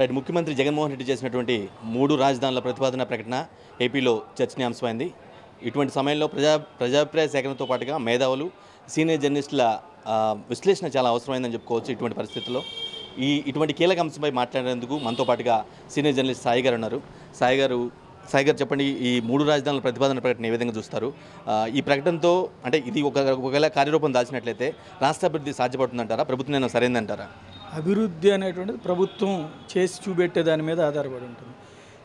Right ముఖ్యమంత్రి జగన్మోహన్ రెడ్డి చేసినటువంటి మూడు రాజధానుల ప్రతిపాదన ప్రకటన ఏపీలో చర్చనీయాంశమైంది. ఇటువంటి సమయంలో ప్రజా ప్రజాభిప్రాయ సేకరణతో పాటుగా మేధావులు సీనియర్ జర్నలిస్టుల విశ్లేషణ చాలా అవసరమైందని చెప్పుకోవచ్చు ఇటువంటి పరిస్థితుల్లో. ఈ ఇటువంటి కీలక అంశంపై మాట్లాడేందుకు మనతో పాటుగా సీనియర్ జర్నలిస్ట్ సాయి గారు ఉన్నారు. సాయి గారు సాయి గారు చెప్పండి ఈ మూడు రాజధానుల ప్రతిపాదన ప్రకటన ఏ విధంగా చూస్తారు? ఈ ప్రకటనతో అంటే ఇది ఒక ఒకవేళ కార్యరూపం దాల్చినట్లయితే రాష్ట్ర అభివృద్ధి సాధ్యపడుతుందంటారా? ప్రభుత్వం నేను సరైందంటారా? అభివృద్ధి అనేటువంటిది ప్రభుత్వం చేసి చూపెట్టే దాని మీద ఆధారపడి ఉంటుంది.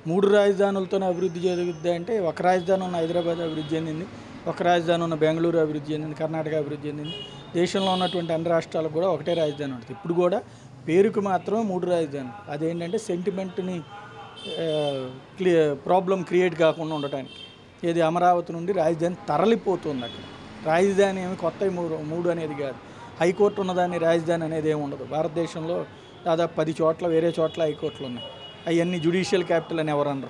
మూడు రాజధానులతోనే అభివృద్ధి జరుగుద్ది అంటే ఒక రాజధాని ఉన్న హైదరాబాద్ అభివృద్ధి చెందింది ఒక రాజధాని ఉన్న బెంగళూరు అభివృద్ధి చెందింది కర్ణాటక అభివృద్ధి చెందింది. దేశంలో ఉన్నటువంటి అన్ని రాష్ట్రాలకు కూడా ఒకటే రాజధాని ఉంటుంది. ఇప్పుడు కూడా పేరుకు మాత్రం మూడు రాజధానులు. అదేంటంటే సెంటిమెంట్ని క్లియర్ ప్రాబ్లం క్రియేట్ కాకుండా ఉండటానికి. ఏది అమరావతి నుండి రాజధాని తరలిపోతుంది అక్కడ. రాజధాని ఏమి కొత్త మూడు మూడు అనేది కాదు. హైకోర్టు ఉన్నదాన్ని రాజధాని అనేది ఏమి ఉండదు. భారతదేశంలో దాదాపు పది చోట్ల వేరే చోట్ల హైకోర్టులు ఉన్నాయి. అవన్నీ జ్యుడిషియల్ క్యాపిటల్ అని ఎవరు అనరు.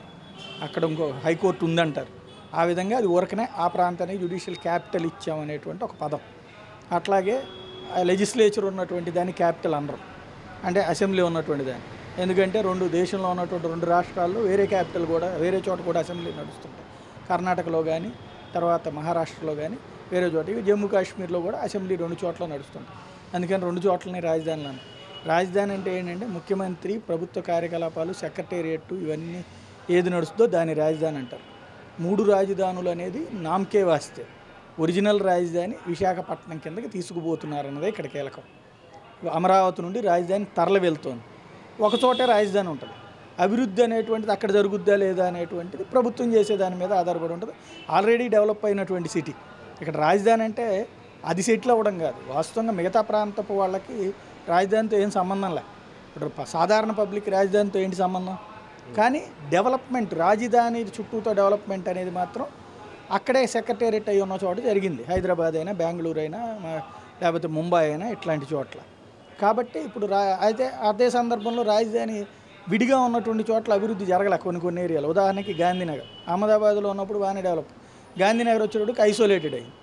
అక్కడ ఇంకో హైకోర్టు ఉందంటారు. ఆ విధంగా అది ఊరకనే ఆ ప్రాంతానికి జ్యుడిషియల్ క్యాపిటల్ ఇచ్చామనేటువంటి ఒక పదం. అట్లాగే లెజిస్లేచర్ ఉన్నటువంటి దాన్ని క్యాపిటల్ అనరు. అంటే అసెంబ్లీ ఉన్నటువంటి దాన్ని. ఎందుకంటే రెండు దేశంలో ఉన్నటువంటి రెండు రాష్ట్రాల్లో వేరే క్యాపిటల్ కూడా వేరే చోట కూడా అసెంబ్లీ నడుస్తుంటాయి. కర్ణాటకలో కానీ తర్వాత మహారాష్ట్రలో కానీ వేరే చోట. ఇవి జమ్మూ కాశ్మీర్లో కూడా అసెంబ్లీ రెండు చోట్ల నడుస్తుంటాయి అందుకని రెండు చోట్లని రాజధానులు రాజధాని అంటే ఏంటంటే ముఖ్యమంత్రి ప్రభుత్వ కార్యకలాపాలు సెక్రటేరియట్ ఇవన్నీ ఏది నడుస్తుందో దాని రాజధాని అంటారు. మూడు రాజధానులు అనేది నామకే వాస్తే. ఒరిజినల్ రాజధాని విశాఖపట్నం కిందకి తీసుకుపోతున్నారన్నదే ఇక్కడ కీలకం. అమరావతి నుండి రాజధాని తరలి వెళ్తోంది. ఒకచోటే రాజధాని ఉంటుంది. అభివృద్ధి అనేటువంటిది అక్కడ జరుగుద్దా లేదా అనేటువంటిది ప్రభుత్వం చేసే దాని మీద ఆధారపడి ఉంటుంది. ఆల్రెడీ డెవలప్ అయినటువంటి సిటీ. ఇక్కడ రాజధాని అంటే అది సెటిల్ అవ్వడం కాదు. వాస్తవంగా మిగతా ప్రాంతపు వాళ్ళకి రాజధానితో ఏం సంబంధం లే. ఇప్పుడు సాధారణ పబ్లిక్ రాజధానితో ఏంటి సంబంధం? కానీ డెవలప్మెంట్ రాజధాని చుట్టూతో డెవలప్మెంట్ అనేది మాత్రం అక్కడే సెక్రటేరియట్ అయి ఉన్న చోట జరిగింది. హైదరాబాద్ అయినా బెంగళూరు అయినా లేకపోతే ముంబై అయినా ఇట్లాంటి చోట్ల. కాబట్టి ఇప్పుడు రా అయితే అదే సందర్భంలో రాజధాని విడిగా ఉన్నటువంటి చోట్ల అభివృద్ధి జరగలే కొన్ని కొన్ని ఏరియాలు. ఉదాహరణకి గాంధీనగర్. అహ్మదాబాద్లో ఉన్నప్పుడు బాగానే డెవలప్ గాంధీనగర్ వచ్చేటప్పటికి ఐసోలేటెడ్ అయింది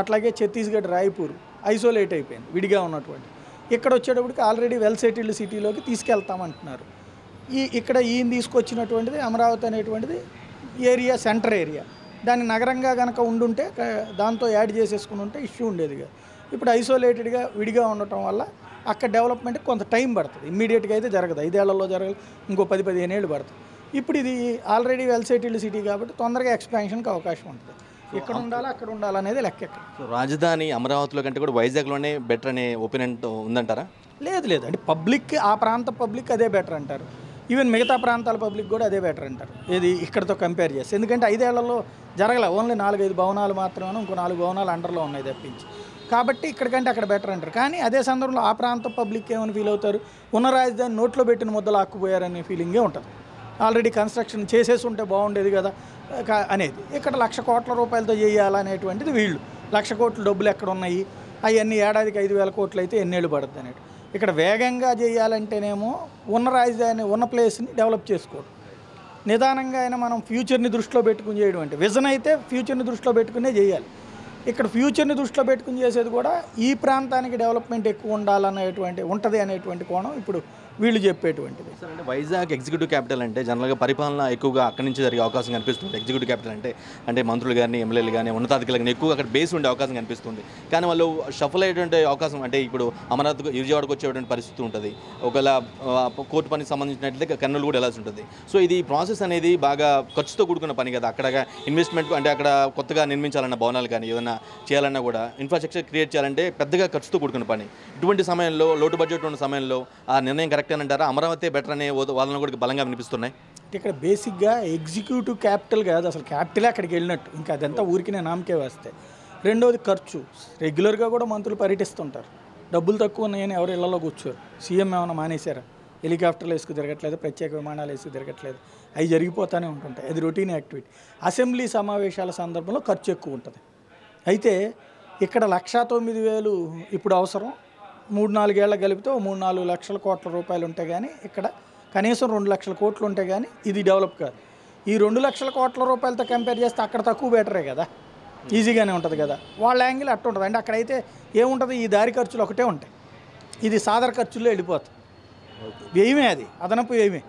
అట్లాగే ఛత్తీస్గఢ్ రాయ్పూర్ ఐసోలేట్ అయిపోయింది విడిగా ఉన్నటువంటి. ఇక్కడ వచ్చేటప్పటికి ఆల్రెడీ వెల్ సెటిల్డ్ సిటీలోకి తీసుకెళ్తామంటున్నారు. ఈ ఇక్కడ ఈయన తీసుకొచ్చినటువంటిది అమరావతి అనేటువంటిది ఏరియా సెంటర్ ఏరియా. దాన్ని నగరంగా కనుక ఉండుంటే దాంతో యాడ్ చేసేసుకుని ఉంటే ఇష్యూ ఉండేదిగా ఇప్పుడు ఐసోలేటెడ్గా విడిగా ఉండటం వల్ల అక్కడ డెవలప్మెంట్ కొంత టైం పడుతుంది. ఇమ్మీడియట్గా అయితే జరగదు. ఐదేళ్ళలో జరగదు. ఇంకో పది పదిహేను ఏళ్ళు పడుతుంది. ఇప్పుడు ఇది ఆల్రెడీ వెల్ సెటిల్డ్ సిటీ కాబట్టి తొందరగా ఎక్స్పాన్షన్కి అవకాశం ఉంటుంది. ఇక్కడ ఉండాలి అక్కడ ఉండాలనేది లెక్క ఇక్కడ. సో రాజధాని అమరావతిలో కంటే కూడా వైజాగ్లోనే బెటర్ అనే ఒపీనియన్ ఉందంటారా? లేదు లేదు. అంటే పబ్లిక్ ఆ ప్రాంత పబ్లిక్ అదే బెటర్ అంటారు. ఈవెన్ మిగతా ప్రాంతాల పబ్లిక్ కూడా అదే బెటర్ అంటారు. ఇది ఇక్కడతో కంపేర్ చేస్తే. ఎందుకంటే ఐదేళ్ళలో జరగలే. ఓన్లీ నాలుగైదు భవనాలు మాత్రమే ఇంకో నాలుగు భవనాలు అండర్లో ఉన్నాయి తప్పించి. కాబట్టి ఇక్కడికంటే అక్కడ బెటర్ అంటారు. కానీ అదే సందర్భంలో ఆ ప్రాంత పబ్లిక్ ఏమని ఫీల్ అవుతారు? ఉన్న రాజధాని నోట్లో పెట్టిన ముద్దలు ఆక్కుపోయారనే ఫీలింగే ఉంటుంది. ఆల్రెడీ కన్స్ట్రక్షన్ చేసేసి ఉంటే బాగుండేది కదా అనేది. ఇక్కడ లక్ష కోట్ల రూపాయలతో చేయాలనేటువంటిది వీళ్ళు. లక్ష కోట్ల డబ్బులు ఎక్కడ ఉన్నాయి అవన్నీ ఏడాదికి ఐదు వేల కోట్లు అయితే ఎన్నేళ్ళు పడుతుంది అనేది ఇక్కడ వేగంగా చేయాలంటేనేమో ఉన్న రాజధాని ఉన్న ప్లేస్ని డెవలప్ చేసుకోవడం. నిదానంగా అయినా మనం ఫ్యూచర్ని దృష్టిలో పెట్టుకుని చేయడం అంటే విజన్ అయితే ఫ్యూచర్ని దృష్టిలో పెట్టుకునే చేయాలి. ఇక్కడ ఫ్యూచర్ని దృష్టిలో పెట్టుకుని చేసేది కూడా ఈ ప్రాంతానికి డెవలప్మెంట్ ఎక్కువ ఉండాలనేటువంటి ఉంటుంది అనేటువంటి కోణం ఇప్పుడు వీళ్ళు చెప్పేటువంటిది. అంటే వైజాగ్ ఎగ్జిక్యూటివ్ క్యాపిటల్ అంటే జనరల్గా పరిపాలన ఎక్కువగా అక్కడి నుంచి జరిగే అవకాశం కనిపిస్తుంది. ఎగ్జిక్యూటివ్ క్యాపిటల్ అంటే అంటే మంత్రులు కానీ ఎమ్మెల్యేలు కానీ ఉన్నతాధికారులు కానీ ఎక్కువగా అక్కడ బేస్ ఉండే అవకాశం కనిపిస్తుంది. కానీ వాళ్ళు షఫల్ అయ్యేటువంటి అవకాశం అంటే ఇప్పుడు అమరావతి విజయవాడకు వచ్చేటువంటి పరిస్థితి ఉంటుంది. ఒకవేళ కోర్టు పనికి సంబంధించినట్లయితే కర్నూలు కూడా వెళ్ళాల్సి ఉంటుంది. సో ఇది ప్రాసెస్ అనేది బాగా ఖర్చుతో కూడుకున్న పని కదా. అక్కడ ఇన్వెస్ట్మెంట్ అంటే అక్కడ కొత్తగా నిర్మించాలన్న భవనాలు కానీ ఏదైనా చేయాలన్నా కూడా ఇన్ఫ్రాస్ట్రక్చర్ క్రియేట్ చేయాలంటే పెద్దగా ఖర్చుతో కూడుకున్న పని. ఇటువంటి సమయంలో లోటు బడ్జెట్ ఉన్న సమయంలో ఆ నిర్ణయం కరెక్ట్ అని అంటారా? అమరావతి బెటర్ అనే వాదన కూడా బలంగా వినిపిస్తున్నాయి. ఇక్కడ బేసిక్గా ఎగ్జిక్యూటివ్ క్యాపిటల్ కాదు అసలు క్యాపిటలే అక్కడికి వెళ్ళినట్టు. ఇంకా అదంతా ఊరికి నేను నామకే వేస్తే. రెండోది ఖర్చు. రెగ్యులర్గా కూడా మంత్రులు పర్యటిస్తుంటారు. డబ్బులు తక్కువ ఉన్నాయని ఎవరు ఇళ్ళలో కూర్చోరు. సీఎం ఏమైనా మానేశారా? హెలికాప్టర్లు వేసుకు తిరగట్లేదు ప్రత్యేక విమానాలు వేసుకు తిరగట్లేదు. అవి జరిగిపోతూనే ఉంటుంటాయి. అది రొటీన్ యాక్టివిటీ అసెంబ్లీ సమావేశాల సందర్భంలో ఖర్చు ఎక్కువ ఉంటుంది. అయితే ఇక్కడ లక్షా తొమ్మిది వేలు ఇప్పుడు అవసరం. మూడు నాలుగేళ్ళ కలిపితే ఓ మూడు నాలుగు లక్షల కోట్ల రూపాయలు ఉంటే కానీ ఇక్కడ కనీసం రెండు లక్షల కోట్లు ఉంటే కానీ ఇది డెవలప్ కాదు. ఈ రెండు లక్షల కోట్ల రూపాయలతో కంపేర్ చేస్తే అక్కడ తక్కువ బెటరే కదా. ఈజీగానే ఉంటుంది కదా. వాళ్ళ యాంగిల్ అట్టు ఉంటుంది. అంటే అక్కడైతే ఏముంటుంది? ఈ దారి ఖర్చులు ఒకటే ఉంటాయి. ఇది సాదర ఖర్చుల్లో వెళ్ళిపోతుంది వ్యయమే అది. అదనపు వ్యయమే.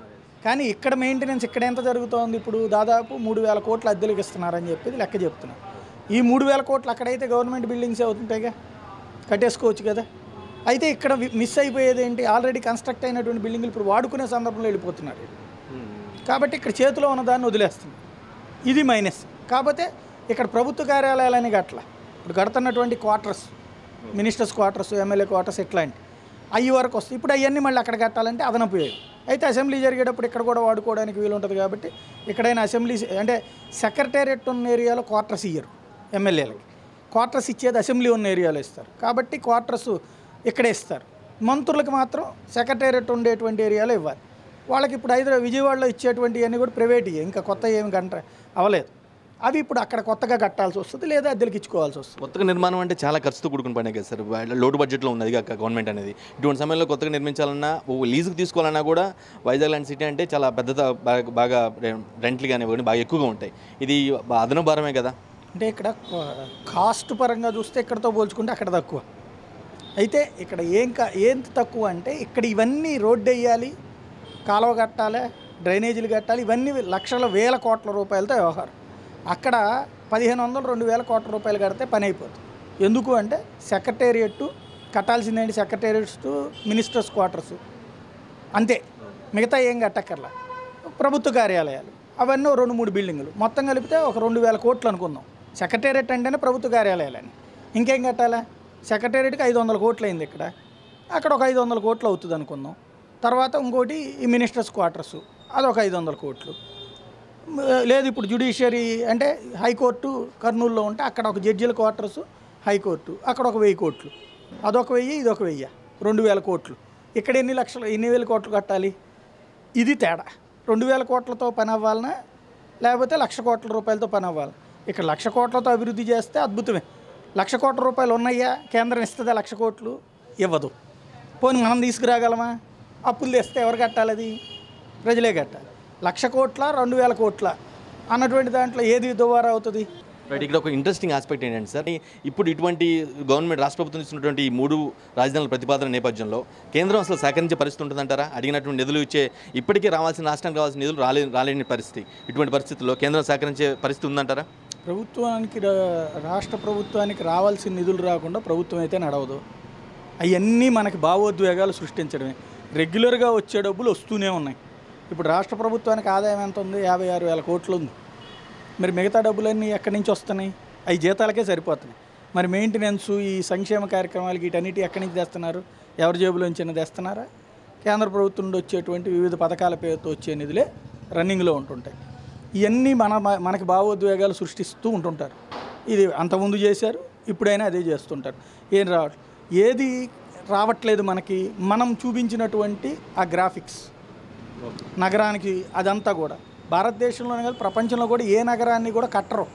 కానీ ఇక్కడ మెయింటెనెన్స్ ఇక్కడ ఎంత జరుగుతోంది? ఇప్పుడు దాదాపు మూడు వేల కోట్లు అద్దెలకు ఇస్తున్నారని చెప్పేది లెక్క చెప్తున్నారు ఈ మూడు వేల కోట్లు అక్కడైతే గవర్నమెంట్ బిల్డింగ్స్ అవుతుంటాయిగా. కట్టేసుకోవచ్చు కదా. అయితే ఇక్కడ మిస్ అయిపోయేది ఏంటి? ఆల్రెడీ కన్స్ట్రక్ట్ అయినటువంటి బిల్డింగ్లు ఇప్పుడు వాడుకునే సందర్భంలో వెళ్ళిపోతున్నారు. కాబట్టి ఇక్కడ చేతిలో ఉన్న దాన్ని వదిలేస్తుంది. ఇది మైనస్ కాకపోతే ఇక్కడ ప్రభుత్వ కార్యాలయాలని గట్ల ఇప్పుడు కడుతున్నటువంటి quarters ministers quarters MLA quarters ఇట్లాంటి. అయ్యి వరకు వస్తాయి. ఇప్పుడు అవన్నీ మళ్ళీ అక్కడ కట్టాలంటే అదనపు అయితే అసెంబ్లీ జరిగేటప్పుడు ఇక్కడ కూడా వాడుకోవడానికి వీలు ఉంటుంది కాబట్టి ఇక్కడైనా అసెంబ్లీ అంటే సెక్రటేరియట్ ఉన్న ఏరియాలో క్వార్టర్స్ ఇయ్యరు ఎమ్మెల్యేలకి క్వార్టర్స్ ఇచ్చేది అసెంబ్లీ ఉన్న ఏరియాలో ఇస్తారు. కాబట్టి క్వార్టర్స్ ఇక్కడే ఇస్తారు. మంత్రులకు మాత్రం సెక్రటేరియట్ ఉండేటువంటి ఏరియాలో ఇవ్వాలి. వాళ్ళకి ఇప్పుడు హైదరాబాద్ విజయవాడలో ఇచ్చేటువంటివన్నీ కూడా ప్రైవేట్ ఇంకా కొత్త ఏమి గంట అవ్వలేదు. అవి ఇప్పుడు అక్కడ కొత్తగా కట్టాల్సి వస్తుంది లేదా అద్దెలకు ఇచ్చుకోవాల్సి వస్తుంది. కొత్తగా నిర్మాణం అంటే చాలా ఖర్చుతో కూడుకుని పనే కదా సార్. వాళ్ళ లోటు బడ్జెట్లో ఉన్నది కాక గవర్నమెంట్ అనేది. ఇటువంటి సమయంలో కొత్తగా నిర్మించాలన్నా లీజుకి తీసుకోవాలన్నా కూడా వైజాగ్ లాంటి సిటీ అంటే చాలా పెద్ద బాగా- రెంట్లు కానీ బాగా ఎక్కువగా ఉంటాయి. ఇది అదన భారమే కదా. అంటే ఇక్కడ కాస్ట్ పరంగా చూస్తే ఇక్కడతో పోల్చుకుంటే అక్కడ తక్కువ. అయితే ఇక్కడ ఏం కా ఏం తక్కువ అంటే ఇక్కడ ఇవన్నీ రోడ్డు వేయాలి కాలువ కట్టాలి డ్రైనేజీలు కట్టాలి ఇవన్నీ లక్షల వేల కోట్ల రూపాయలతో వ్యవహారం. అక్కడ పదిహేను వందలు రెండు వేల కోట్ల రూపాయలు కడితే పని అయిపోతుంది. ఎందుకు అంటే సెక్రటేరియట్ కట్టాల్సిందేంటి సెక్రటేరియట్స్ టు మినిస్టర్స్ క్వార్టర్స్. అంతే. మిగతా ఏం కట్టక్కర్లా. ప్రభుత్వ కార్యాలయాలు. అవన్నీ రెండు మూడు బిల్డింగులు. మొత్తం కలిపితే ఒక రెండు వేల కోట్లు అనుకుందాం. సెక్రటేరియట్ అంటేనే ప్రభుత్వ కార్యాలయాలని. ఇంకేం కట్టాలా? సెక్రటేరియట్కి ఐదు వందల కోట్లు అయింది ఇక్కడ. అక్కడ ఒక ఐదు వందల కోట్లు అవుతుంది అనుకుందాం. తర్వాత ఇంకోటి ఈ మినిస్టర్స్ క్వార్టర్స్ అదొక ఐదు వందల కోట్లు. లేదు ఇప్పుడు జుడిషియరీ అంటే హైకోర్టు కర్నూలులో ఉంటే అక్కడ ఒక జడ్జిల క్వార్టర్స్ హైకోర్టు అక్కడ ఒక వెయ్యి కోట్లు. అదొక వెయ్యి ఇదొక వెయ్యి రెండు వేల కోట్లు. ఇక్కడ ఎన్ని లక్షలు ఎన్ని వేల కోట్లు కట్టాలి? ఇది తేడా. రెండు వేల కోట్లతో పని అవ్వాలనా లేకపోతే లక్ష కోట్ల రూపాయలతో పని అవ్వాలి ఇక్కడ లక్ష కోట్లతో అభివృద్ధి చేస్తే అద్భుతమే. లక్ష కోట్ల రూపాయలు ఉన్నాయా? కేంద్రం ఇస్తుందా లక్ష కోట్లు? ఇవ్వదు. పోనీ మనం తీసుకురాగలమా? అప్పులు తెస్తే ఎవరు కట్టాలి అది? ప్రజలే కట్టాలి. లక్ష కోట్ల రెండు వేల కోట్ల అన్నటువంటి దాంట్లో ఏది దువారా అవుతుంది? రైట్ ఇక్కడ ఒక ఇంట్రెస్టింగ్ ఆస్పెక్ట్ ఏంటంటే సార్ ఇప్పుడు ఇటువంటి గవర్నమెంట్ రాష్ట్ర ప్రభుత్వం ఇస్తున్నటువంటి ఈ మూడు రాజధానుల ప్రతిపాదన నేపథ్యంలో కేంద్రం అసలు సహకరించే పరిస్థితి ఉంటుందంటారా? అడిగినటువంటి నిధులు ఇచ్చే ఇప్పటికే రావాల్సిన రాష్ట్రానికి రావాల్సిన నిధులు రాలే రాలేని పరిస్థితి. ఇటువంటి పరిస్థితుల్లో కేంద్రం సహకరించే పరిస్థితి ఉందంటారా? ప్రభుత్వానికి రా- రాష్ట్ర ప్రభుత్వానికి రావాల్సిన నిధులు రాకుండా ప్రభుత్వం అయితే నడవదు. అవన్నీ మనకి భావోద్వేగాలు సృష్టించడమే. రెగ్యులర్గా వచ్చే డబ్బులు వస్తూనే ఉన్నాయి. ఇప్పుడు రాష్ట్ర ప్రభుత్వానికి ఆదాయం ఎంత ఉంది? యాభై ఆరు వేల కోట్లు ఉంది. మరి మిగతా డబ్బులన్నీ ఎక్కడి నుంచి వస్తున్నాయి? అవి జీతాలకే సరిపోతున్నాయి. మరి మెయింటెనెన్స్ ఈ సంక్షేమ కార్యక్రమాలకి వీటన్నిటి ఎక్కడి నుంచి తెస్తున్నారు? ఎవరి జేబులోంచి తెస్తున్నారా? కేంద్ర ప్రభుత్వం నుండి వచ్చేటువంటి వివిధ పథకాల పేరుతో వచ్చే నిధులే రన్నింగ్లో ఉంటుంటాయి. ఇవన్నీ మన మనకి భావోద్వేగాలు సృష్టిస్తూ ఉంటుంటారు. ఇది అంతకుముందు చేశారు ఇప్పుడైనా అదే చేస్తుంటారు. ఏం రావట్లేదు ఏది రావట్లేదు మనకి మనం చూపించినటువంటి ఆ గ్రాఫిక్స్. నగరానికి అదంతా కూడా. భారతదేశంలోనే కాదు ప్రపంచంలో కూడా ఏ నగరాన్ని కూడా కట్టరు.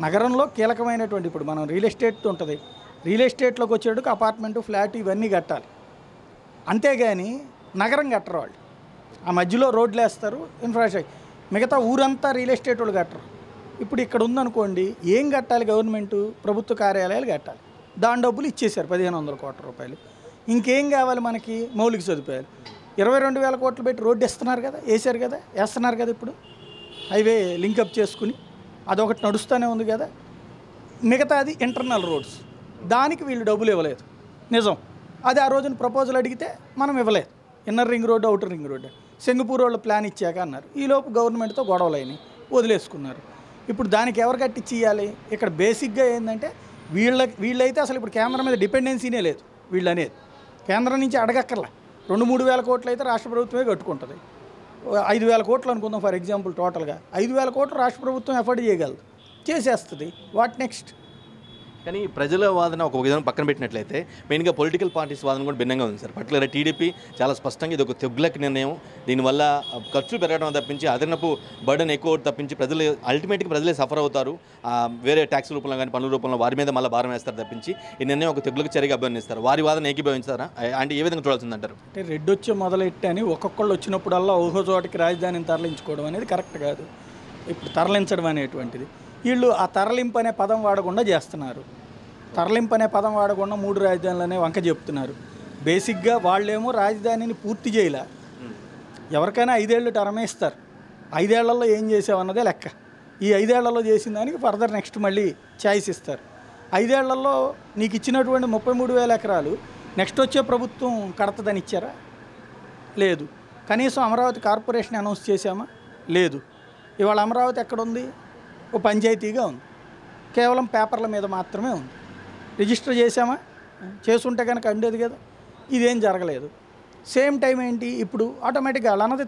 నగరంలో కీలకమైనటువంటి ఇప్పుడు మనం రియల్ ఎస్టేట్ ఉంటుంది. రియల్ ఎస్టేట్లోకి వచ్చేటప్పుడు అపార్ట్మెంట్ ఫ్లాట్ ఇవన్నీ కట్టాలి. అంతేగాని నగరం కట్టరు వాళ్ళు. ఆ మధ్యలో రోడ్లు వేస్తారు ఇన్ఫ్రాస్ట్రక్చర్ మిగతా ఊరంతా రియల్ ఎస్టేట్ వాళ్ళు కట్టరు. ఇప్పుడు ఇక్కడ ఉందనుకోండి ఏం కట్టాలి గవర్నమెంట్ ప్రభుత్వ కార్యాలయాలు కట్టాలి. దాని డబ్బులు ఇచ్చేశారు పదిహేను వందల కోట్ల రూపాయలు. ఇంకేం కావాలి మనకి? మౌలిక సదుపాయాలు. ఇరవై రెండు వేల కోట్లు పెట్టి రోడ్డు ఇస్తున్నారు కదా వేసారు కదా వేస్తున్నారు కదా ఇప్పుడు. హైవే లింకప్ చేసుకుని అదొకటి నడుస్తూనే ఉంది కదా. మిగతాది ఇంటర్నల్ రోడ్స్. దానికి వీళ్ళు డబ్బులు ఇవ్వలేదు. నిజం. అది ఆ రోజున ప్రపోజల్ అడిగితే మనం ఇవ్వలేదు. Inner ring road outer ring road. Singapore వాళ్ళు ప్లాన్ ఇచ్చాక అన్నారు. ఈలోపు గవర్నమెంట్తో గొడవలు అయినాయి. వదిలేసుకున్నారు. ఇప్పుడు దానికి ఎవరు కట్టించి ఇవ్వాలి ఇక్కడ బేసిక్గా ఏంటంటే వీళ్ళ వీళ్ళైతే అసలు ఇప్పుడు కేంద్రం మీద డిపెండెన్సీనే లేదు వీళ్ళు అనేది కేంద్రం నుంచి అడగక్కర్లా. రెండు మూడు వేల కోట్లు అయితే రాష్ట్ర ప్రభుత్వమే కట్టుకుంటుంది. ఐదు వేల కోట్లు అనుకుందాం ఫర్ ఎగ్జాంపుల్ టోటల్గా. ఐదు వేల కోట్లు రాష్ట్ర ప్రభుత్వం ఎఫర్ట్ చేయగలదు. చేసేస్తుంది. What next? కానీ ప్రజల వాదన ఒక విధానం పక్కన పెట్టినట్లయితే మెయిన్గా పొలిటికల్ పార్టీస్ వాదన కూడా భిన్నంగా ఉంది సార్. పర్టికులర్ టీడీపీ చాలా స్పష్టంగా ఇది ఒక తెగ్లక్ నిర్ణయం. దీనివల్ల ఖర్చులు పెరగడం తప్పించి అదనపు బర్డన్ ఎక్కువ తప్పించి ప్రజలు అల్టిమేట్గా ప్రజలే సఫర్ అవుతారు. వేరే ట్యాక్స్ రూపంలో కానీ పనుల రూపంలో వారి మీద మళ్ళీ భారం వేస్తారు తప్పించి ఈ నిర్ణయం ఒక తెగ్గులకు చర్యగా అభివర్ణిస్తారు. వారి వాదన ఏకీభవించారా? అంటే ఏ విధంగా చూడాల్సింది అంటారు అంటే రెడ్ వచ్చి మొదలెట్టని ఒక్కొక్కళ్ళు వచ్చినప్పుడల్లా ఓహో చోటికి రాజధానిని తరలించుకోవడం అనేది కరెక్ట్ కాదు. ఇప్పుడు తరలించడం అనేటువంటిది. వీళ్ళు ఆ తరలింపు అనే పదం వాడకుండా చేస్తున్నారు. తరలింపు అనే పదం వాడకుండా మూడు రాజధానులు వంక చెప్తున్నారు. బేసిక్గా వాళ్ళేమో రాజధానిని పూర్తి చేయలే. ఎవరికైనా ఐదేళ్ళు టర్మ్ ఇస్తారు. ఐదేళ్ళలో ఏం చేసామన్నదే లెక్క. ఈ ఐదేళ్ళలో చేసిన దానికి ఫర్దర్ నెక్స్ట్ మళ్ళీ ఛాయిస్ ఇస్తారు. ఐదేళ్ళలో నీకు ఇచ్చినటువంటి ముప్పై మూడు వేల ఎకరాలు నెక్స్ట్ వచ్చే ప్రభుత్వం కడతదని ఇచ్చారా? లేదు. కనీసం అమరావతి కార్పొరేషన్ అనౌన్స్ చేశామా? లేదు. ఇవాళ అమరావతి ఎక్కడుంది ఒక పంచాయతీగా ఉంది. కేవలం పేపర్ల మీద మాత్రమే ఉంది. రిజిస్టర్ చేసామా చేసుంటే కనుక అండేది కదా. ఇదేం జరగలేదు. సేమ్ టైం ఏంటి? ఇప్పుడు ఆటోమేటిక్గా అలా అన్నది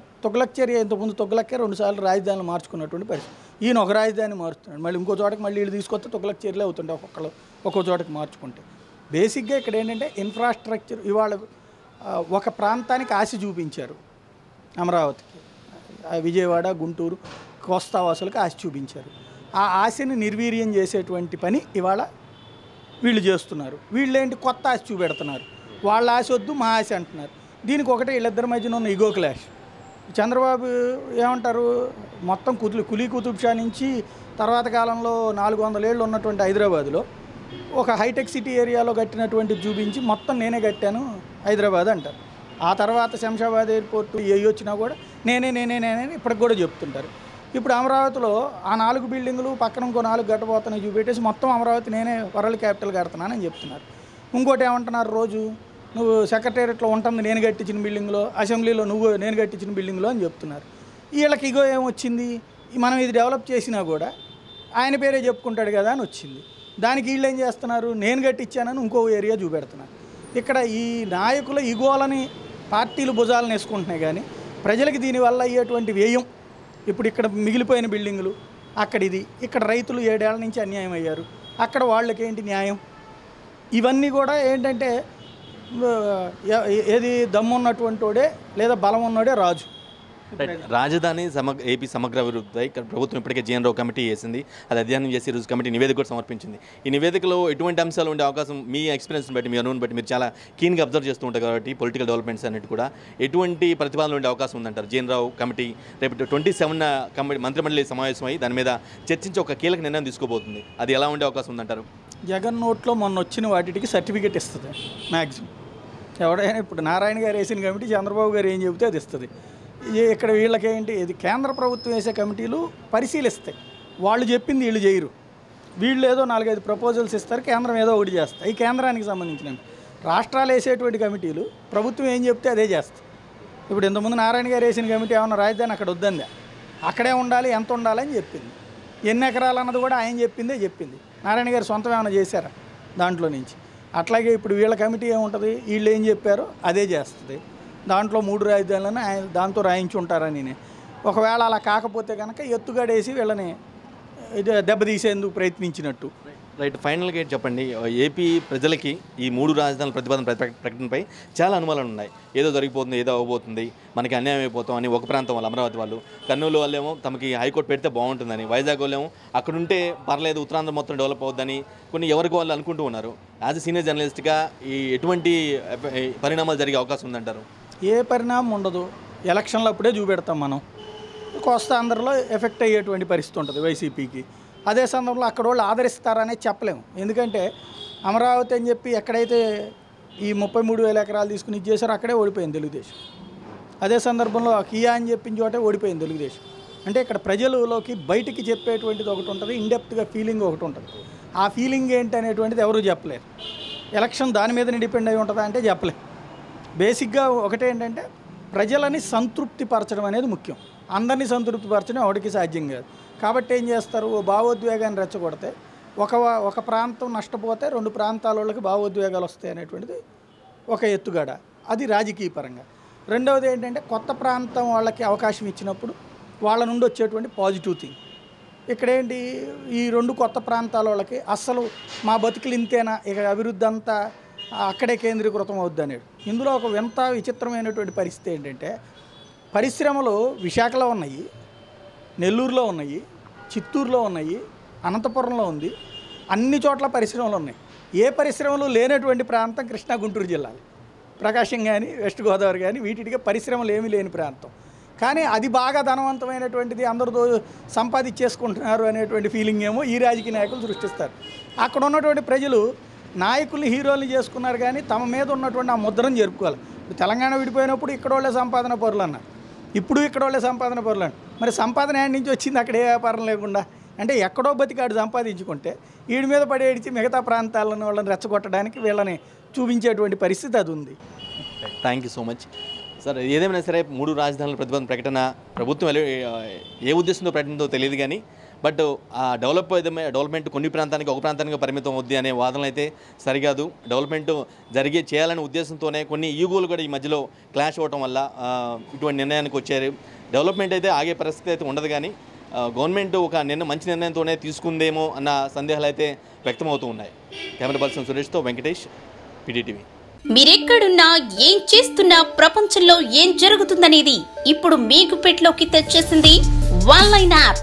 చర్య ఇంతకుముందు తొగలక్కే రెండుసార్లు రాజధానులు మార్చుకున్నటువంటి పరిస్థితి. ఈయన ఒక రాజధాని మారుస్తున్నాడు. మళ్ళీ ఇంకో చోటకి మళ్ళీ వీళ్ళు తీసుకొస్తే తొగ్లక్ చర్యలే అవుతుండే ఒక్కొక్కరు ఒక్కో చోటకి మార్చుకుంటే. బేసిక్గా ఇక్కడ ఏంటంటే ఇన్ఫ్రాస్ట్రక్చర్ ఇవాళ ఒక ప్రాంతానికి ఆశ చూపించారు అమరావతికి. విజయవాడ గుంటూరు కోస్తా వాసులకు ఆశ చూపించారు. ఆ ఆశని నిర్వీర్యం చేసేటువంటి పని ఇవాళ వీళ్ళు చేస్తున్నారు. వీళ్ళేంటి కొత్త ఆశ చూపెడుతున్నారు. వాళ్ళ ఆశ వద్దు మా ఆశ అంటున్నారు. దీనికి ఒకటే వీళ్ళిద్దరి మధ్యన ఉన్న ఇగో క్లాష్ చంద్రబాబు ఏమంటారు? మొత్తం కుతులు కులీ కుతుబ్ షా నుంచి తర్వాత కాలంలో నాలుగు వందల ఏళ్ళు ఉన్నటువంటి హైదరాబాద్లో ఒక హైటెక్ సిటీ ఏరియాలో కట్టినటువంటి చూపించి మొత్తం నేనే కట్టాను హైదరాబాద్ అంటారు. ఆ తర్వాత శంషాబాద్ ఎయిర్పోర్ట్ ఏ వచ్చినా కూడా నేనే నేనే నేనే ఇప్పటికి కూడా చెప్తుంటారు. ఇప్పుడు అమరావతిలో ఆ నాలుగు బిల్డింగులు పక్కన ఇంకో నాలుగు గట్టబోతున్నాయి. చూపెట్టేసి మొత్తం అమరావతి నేనే వరల్డ్ క్యాపిటల్ కడుతున్నానని చెప్తున్నారు. ఇంకోటి ఏమంటున్నారు రోజు? నువ్వు సెక్రటేరియట్లో ఉంటుంది నేను కట్టించిన బిల్డింగ్లో అసెంబ్లీలో నువ్వు నేను కట్టించిన బిల్డింగ్లో అని చెప్తున్నారు. వీళ్ళకి ఇగో ఏమొచ్చింది? మనం ఇది డెవలప్ చేసినా కూడా ఆయన పేరే చెప్పుకుంటాడు కదా అని వచ్చింది. దానికి వీళ్ళు ఏం చేస్తున్నారు? నేను కట్టించానని ఇంకో ఏరియా చూపెడుతున్నారు. ఇక్కడ ఈ నాయకుల ఇగోలని పార్టీలు భుజాలను వేసుకుంటున్నాయి కానీ ప్రజలకు దీనివల్ల అయ్యేటువంటి వ్యయం ఇప్పుడు ఇక్కడ మిగిలిపోయిన బిల్డింగులు అక్కడ ఇది. ఇక్కడ రైతులు ఏడేళ్ళ నుంచి అన్యాయం అయ్యారు. అక్కడ వాళ్ళకి ఏంటి న్యాయం? ఇవన్నీ కూడా ఏంటంటే ఏది దమ్మున్నటువంటి వాడే లేదా బలం ఉన్నోడే రాజు. రాజధాని సమగ్ర ఏపీ సమగ్ర అభివృద్ధిపై ప్రభుత్వం ఇప్పటికే జీఎన్ రావు కమిటీ వేసింది. అది అధ్యయనం చేసి ఈరోజు కమిటీ నివేదిక కూడా సమర్పించింది. ఈ నివేదికలో ఎటువంటి అంశాలు ఉండే అవకాశం మీ ఎక్స్పీరియన్స్ బట్టి మీ అనుభవం బట్టి మీరు చాలా కీన్గా అబ్జర్వ్ చేస్తూ ఉంటారు కాబట్టి పొలిటికల్ డెవలప్మెంట్స్ అన్నిటి కూడా ఎటువంటి ప్రతిపాదనలు ఉండే అవకాశం ఉందంటారు? జీఎన్ రావు కమిటీ రేపు ట్వంటీ సెవెన్ కమిటీ మంత్రిమండలి సమావేశమై దాని మీద చర్చించి ఒక కీలక నిర్ణయం తీసుకోబోతుంది. అది ఎలా ఉండే అవకాశం ఉందంటారు? జగన్ నోట్లో మొన్న వచ్చిన వాటికి సర్టిఫికేట్ ఇస్తుంది మ్యాక్సిమం ఎవడైనా ఇప్పుడు నారాయణ గారు వేసిన కమిటీ చంద్రబాబు గారు ఏం చెబితే అది ఇస్తుంది. ఇక్కడ వీళ్ళకేంటి? ఇది కేంద్ర ప్రభుత్వం వేసే కమిటీలు పరిశీలిస్తాయి. వాళ్ళు చెప్పింది వీళ్ళు చేయరు. వీళ్ళు ఏదో నాలుగైదు ప్రపోజల్స్ ఇస్తారు కేంద్రం ఏదో ఒకటి చేస్తాయి. ఈ కేంద్రానికి సంబంధించినవి రాష్ట్రాలు వేసేటువంటి కమిటీలు ప్రభుత్వం ఏం చెప్తే అదే చేస్తాయి. ఇప్పుడు ఇంతకుముందు నారాయణ గారు వేసిన కమిటీ ఏమన్నా రాజధాని అక్కడ వద్దందా? అక్కడే ఉండాలి ఎంత ఉండాలని చెప్పింది. ఎన్ని ఎకరాలు అన్నది కూడా ఆయన చెప్పిందే చెప్పింది. నారాయణ గారు సొంతం ఏమైనా చేశారా దాంట్లో నుంచి? అట్లాగే ఇప్పుడు వీళ్ళ కమిటీ ఏముంటుంది? వీళ్ళు ఏం చెప్పారో అదే చేస్తుంది. దాంట్లో మూడు రాజధానులను ఆయన దాంతో రాయించి ఉంటారని నేను ఒకవేళ అలా కాకపోతే కనుక ఎత్తుగడేసి వీళ్ళని ఇది దెబ్బతీసేందుకు ప్రయత్నించినట్టు. రైట్ ఫైనల్గా ఏంటి చెప్పండి. ఏపీ ప్రజలకి ఈ మూడు రాజధానుల ప్రతిపాదన ప్రకటనపై చాలా అనుమానాలు ఉన్నాయి. ఏదో జరిగిపోతుంది ఏదో అవ్వబోతుంది మనకి అన్యాయం అయిపోతాం అని ఒక ప్రాంతం వాళ్ళు అమరావతి వాళ్ళు. కర్నూలు వాళ్ళేమో తమకి హైకోర్టు పెడితే బాగుంటుందని వైజాగ్ వాళ్ళేమో అక్కడ ఉంటే పర్లేదు ఉత్తరాంధ్ర మొత్తం డెవలప్ అవుద్దని కొన్ని ఎవరికి వాళ్ళు అనుకుంటూ ఉన్నారు. యాజ్ ఎ సీనియర్ జర్నలిస్ట్గా ఈ ఎటువంటి పరిణామాలు జరిగే అవకాశం ఉందంటారు? ఏ పరిణామం ఉండదు. ఎలక్షన్లు అప్పుడే చూపెడతాం మనం. కోస్తా అందరిలో ఎఫెక్ట్ అయ్యేటువంటి పరిస్థితి ఉంటుంది వైసీపీకి. అదే సందర్భంలో అక్కడ వాళ్ళు ఆదరిస్తారనే చెప్పలేము ఎందుకంటే అమరావతి అని చెప్పి ఎక్కడైతే ఈ ముప్పై మూడు వేల ఎకరాలు తీసుకుని ఇది చేశారో అక్కడే ఓడిపోయింది తెలుగుదేశం. అదే సందర్భంలో కియా అని చెప్పిన చోటే ఓడిపోయింది తెలుగుదేశం. అంటే ఇక్కడ ప్రజలలోకి బయటికి చెప్పేటువంటిది ఒకటి ఉంటుంది ఇండెప్త్గా ఫీలింగ్ ఒకటి ఉంటుంది. ఆ ఫీలింగ్ ఏంటి అనేటువంటిది ఎవరు చెప్పలేరు. ఎలక్షన్ దాని మీదనే డిపెండ్ అయి ఉంటుందా అంటే చెప్పలేరు బేసిక్గా ఒకటే ఏంటంటే ప్రజలని సంతృప్తి పరచడం అనేది ముఖ్యం. అందరినీ సంతృప్తి పరచడం ఎవరికి సాధ్యం కాదు. కాబట్టి ఏం చేస్తారు? ఓ భావోద్వేగాన్ని రెచ్చగొడితే ఒక ఒక ప్రాంతం నష్టపోతే రెండు ప్రాంతాల వాళ్ళకి భావోద్వేగాలు వస్తాయి అనేటువంటిది ఒక ఎత్తుగడ. అది రాజకీయ పరంగా రెండవది ఏంటంటే కొత్త ప్రాంతం వాళ్ళకి అవకాశం ఇచ్చినప్పుడు వాళ్ళ నుండి వచ్చేటువంటి పాజిటివ్ థింగ్ ఇక్కడేంటి? ఈ రెండు కొత్త ప్రాంతాల వాళ్ళకి అస్సలు మా బతుకులు ఇంతేనా? ఇక అభివృద్ధి అంతా అక్కడే కేంద్రీకృతం అవుద్ది అనేది ఇందులో ఒక వింత విచిత్రమైనటువంటి పరిస్థితి ఏంటంటే పరిశ్రమలు విశాఖలో ఉన్నాయి నెల్లూరులో ఉన్నాయి చిత్తూరులో ఉన్నాయి అనంతపురంలో ఉంది అన్ని చోట్ల పరిశ్రమలు ఉన్నాయి. ఏ పరిశ్రమలు లేనటువంటి ప్రాంతం కృష్ణా గుంటూరు జిల్లాలు ప్రకాశం కానీ వెస్ట్ గోదావరి కానీ వీటికి పరిశ్రమలు ఏమీ లేని ప్రాంతం. కానీ అది బాగా ధనవంతమైనటువంటిది అందరితో సంపాదించేసుకుంటున్నారు అనేటువంటి ఫీలింగ్ ఏమో ఈ రాజకీయ నాయకులు సృష్టిస్తారు. అక్కడ ఉన్నటువంటి ప్రజలు నాయకులు హీరోలు చేసుకున్నారు కానీ తమ మీద ఉన్నటువంటి ఆ ముద్రను జరుపుకోవాలి. ఇప్పుడు తెలంగాణ విడిపోయినప్పుడు ఇక్కడ వాళ్ళే సంపాదన పరులు అన్నారు. ఇప్పుడు ఇక్కడ వాళ్ళే సంపాదన పరులు అన్నారు. మరి సంపాదన యాడ్ నుంచి వచ్చింది అక్కడ ఏ వ్యాపారం లేకుండా? అంటే ఎక్కడో బతికాడు సంపాదించుకుంటే వీడి మీద పడేడిచి మిగతా ప్రాంతాలను వాళ్ళని రెచ్చగొట్టడానికి వీళ్ళని చూపించేటువంటి పరిస్థితి అది ఉంది. Thank you so much sir ఏదేమైనా సరే మూడు రాజధానుల ప్రతిబంధ ప్రకటన ప్రభుత్వం ఏ ఉద్దేశంతో ప్రకటనతో తెలియదు కానీ బట్ ఆ డెవలప్ అయితే డెవలప్మెంట్ కొన్ని ప్రాంతానికి ఒక ప్రాంతానికి పరిమితం అవుద్ది అనే వాదనలు అయితే సరికాదు డెవలప్మెంట్ జరిగే చేయాలనే ఉద్దేశంతోనే కొన్ని ఈగోలు కూడా ఈ మధ్యలో క్లాష్ అవ్వటం వల్ల ఇటువంటి నిర్ణయానికి వచ్చారు. డెవలప్మెంట్ అయితే ఆగే పరిస్థితి అయితే ఉండదు కానీ గవర్నమెంట్ ఒక నిర్ణయం మంచి నిర్ణయంతోనే తీసుకుందేమో అన్న సందేహాలు అయితే వ్యక్తమవుతూ ఉన్నాయి. కెమెరా పర్సన్ సురేష్తో వెంకటేష్ పీడీటీవీ. మీరెక్కడున్నా ఏం చేస్తున్నా ప్రపంచంలో ఏం జరుగుతుందనేది ఇప్పుడు మీకు పెట్లోకి తెచ్చేసింది one line app.